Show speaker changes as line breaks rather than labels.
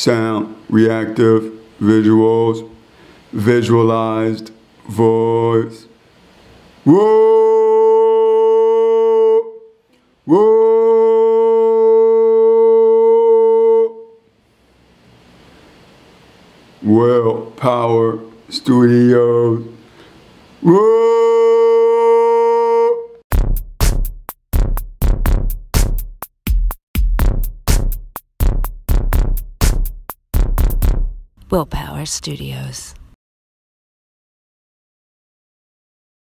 sound, reactive, visuals, visualized, voice. Whoa! Whoa! Well Power Studios. Whoa!
Willpower Studios.